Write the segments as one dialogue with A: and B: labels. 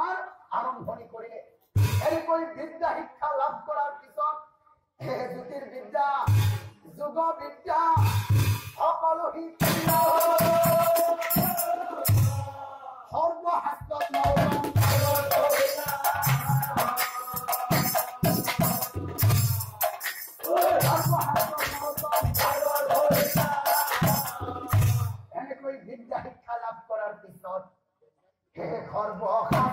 A: শিক্ষার আরম্ভণি করে এরপর বিদ্যা শিক্ষা লাভ করার পিছত হে জ্যোতির বিদ্যা যোগ বিদ্যা সকলো নৰম এনেকৈ বিদ্যা শিক্ষা লাভ কৰাৰ পিছত হে সৰ্বশাস্ত্ৰত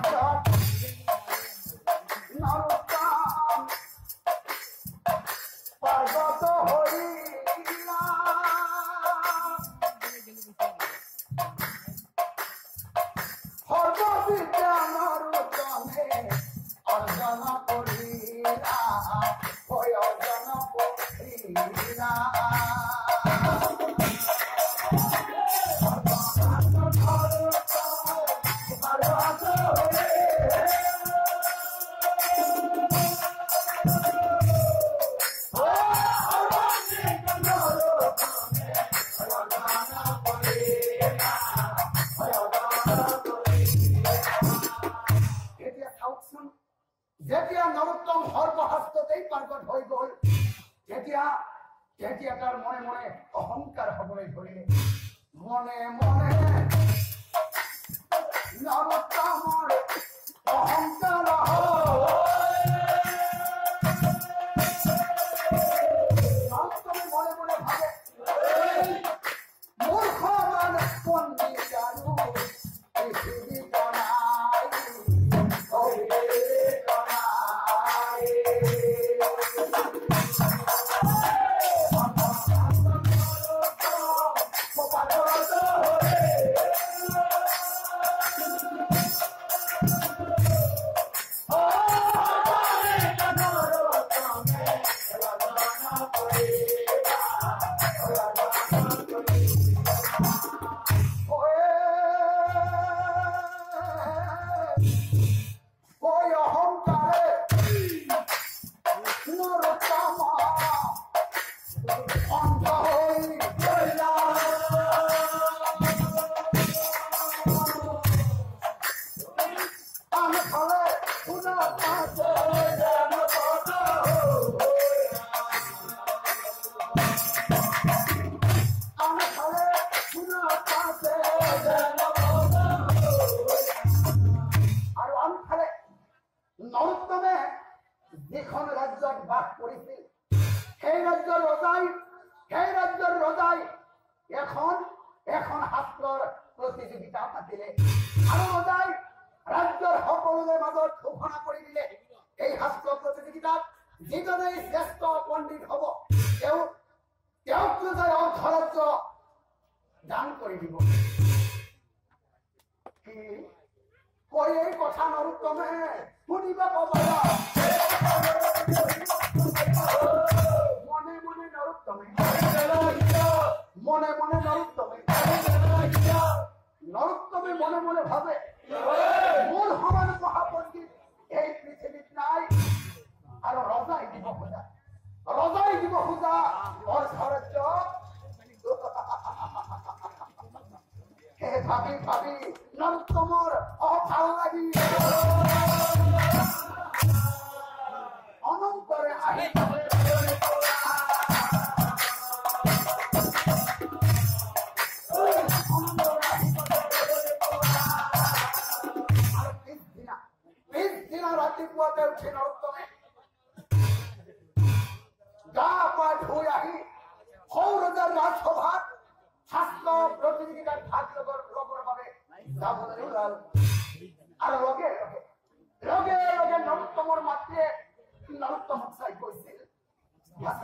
A: তেতিয়া তেতিয়া তাৰ মনে মনে অহংকাৰ হবলৈ ধৰিলে। মনে মনে অহংকাৰ নৰোত্তমে うん。এখন এখন শাস্ত্ৰৰ প্ৰতিযোগিতা পাতিলে আৰু ৰজাই ৰাজ্যৰ সকলোৰে মাজত ঘোষণা কৰি দিলে এই শাস্ত্ৰ প্ৰতিযোগিতাত যিজনেই শ্ৰেষ্ঠ পণ্ডিত হব তেওঁ তেওঁক ৰজাই অৰ্ধৰাজ্য দান কৰি দিব। কৈ? এই কথা নৰোত্তমে শুনিব পাবা মনে মনে নরোত্তমে। নরোত্তমে মনে মনে ভাবে। মূল সমান মহাপন্ডিত এই ভাবে যাবলৈ ওলাল আৰু লগে লগে লগে লগে নৰোত্তমৰ মাতৃয়ে নৰোত্তমক চাই কৈছিল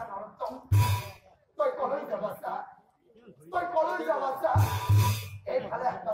A: নৰোত্তম তই কলৈ যাবা চা এইফালে আহিবা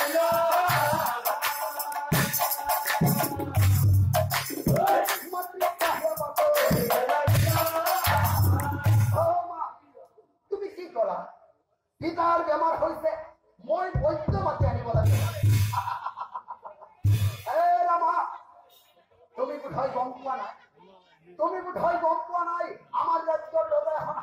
A: তুমি পিতার বেমার হৈছে মই বৈদ্য মাতি আনিব লাগে। ৰামা তুমি বোধহয় গম পোৱা নাই? তুমি বোধহয় গম পোৱা নাই? আমাৰ ৰাজ্যৰ ৰজাই এখন